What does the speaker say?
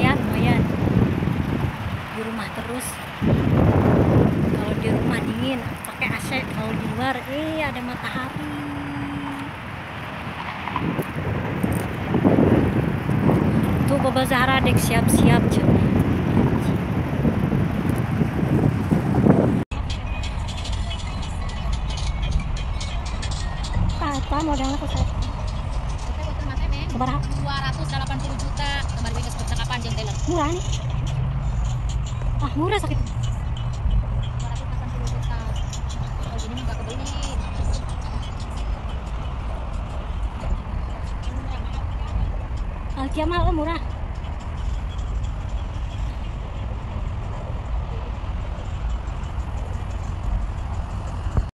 lumayan lumayan. Di rumah terus. Kalau di rumah dingin pakai AC kalau di luar eh ada matahari. Tuh Baba Zahra dek siap-siap. Apa modelnya kok saya Keberapa? 280 juta. Kembali ke percakapan jeung Taylor? Murah nih. Ah murah sakit. 280 juta. Kalau gini nggak kebeli. Alkia mahal oh, murah